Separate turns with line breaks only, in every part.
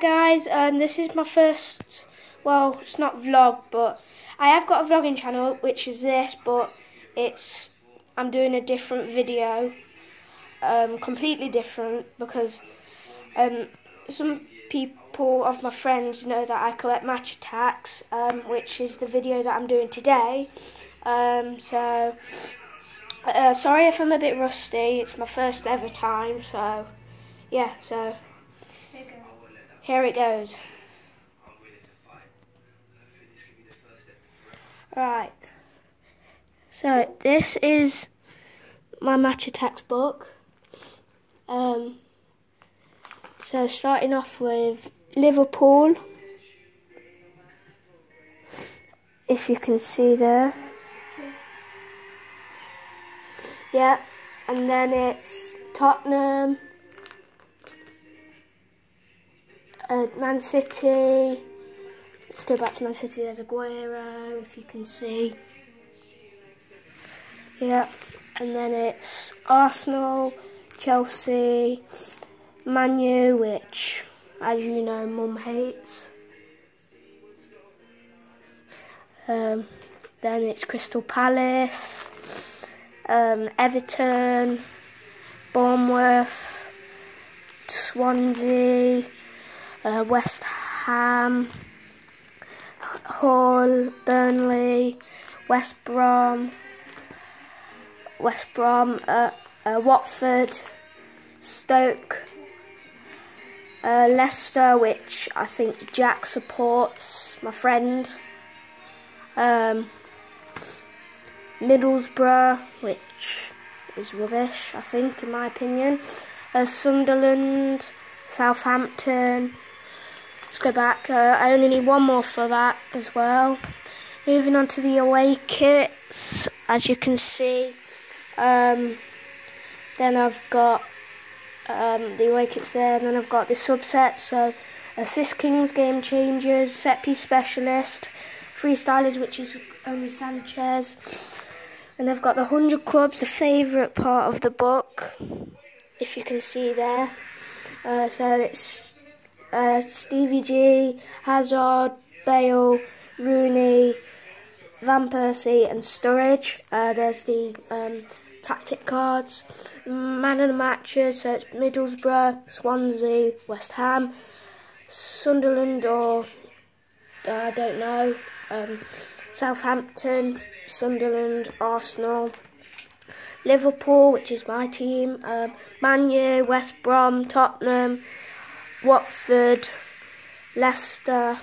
guys, um, this is my first, well, it's not vlog, but I have got a vlogging channel, which is this, but it's, I'm doing a different video, um, completely different, because um, some people of my friends know that I collect Match Attax, um, which is the video that I'm doing today, um, so, uh, sorry if I'm a bit rusty, it's my first ever time, so, yeah, so... Here it goes. Right. So this is my Match Attax book. Um, so starting off with Liverpool. If you can see there. Yeah. And then it's Tottenham. Uh, Man City. Let's go back to Man City. There's Aguero, if you can see. Yeah, and then it's Arsenal, Chelsea, Manu, which, as you know, Mum hates. Um, then it's Crystal Palace, um, Everton, Bournemouth, Swansea uh, West Ham, Hull, Burnley, West Brom, West Brom, uh, uh, Watford, Stoke, uh, Leicester, which I think Jack supports, my friend, um, Middlesbrough, which is rubbish, I think, in my opinion, uh, Sunderland, Southampton, Let's go back. Uh, I only need one more for that as well. Moving on to the away kits, as you can see. Um, then I've got um, the away kits there, and then I've got the subset. So, Assist Kings, Game Changers, Set Piece Specialist, Freestylers, which is only Sanchez. And I've got the 100 Clubs, the favourite part of the book, if you can see there. Uh, so it's uh, Stevie G, Hazard, Bale, Rooney, Van Persie, and Sturridge. Uh, there's the um, tactic cards. Man of the matches, so it's Middlesbrough, Swansea, West Ham, Sunderland, or uh, I don't know, um, Southampton, Sunderland, Arsenal. Liverpool, which is my team, um, Man U, West Brom, Tottenham, Watford, Leicester,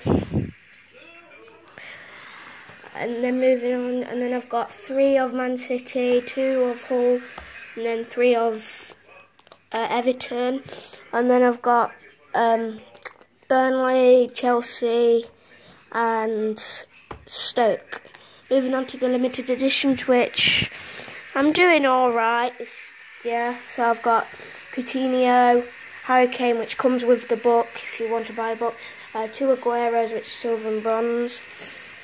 and then moving on, and then I've got three of Man City, two of Hull, and then three of uh, Everton, and then I've got um, Burnley, Chelsea, and Stoke. Moving on to the limited editions, which I'm doing all right. Yeah, so I've got Coutinho. Harry Kane, which comes with the book if you want to buy a book. Uh, two Agueros, which is silver and bronze.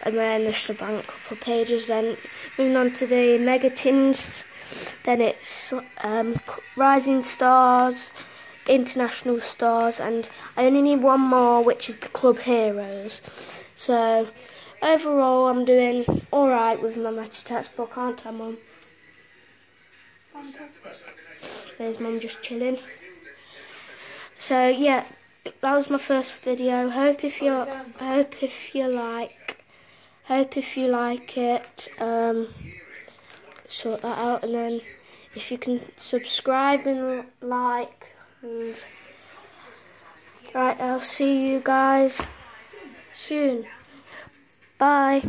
And then just a bank couple of pages. Then moving on to the Mega Tins. Then it's um, Rising Stars, International Stars, and I only need one more, which is the Club Heroes. So overall, I'm doing all right with my Match Attax book, aren't I, Mum? There's Mum just chilling. So yeah, that was my first video. Hope if you hope if you like hope if you like it, um, sort that out, and then if you can subscribe and like, and right, I'll see you guys soon. Bye.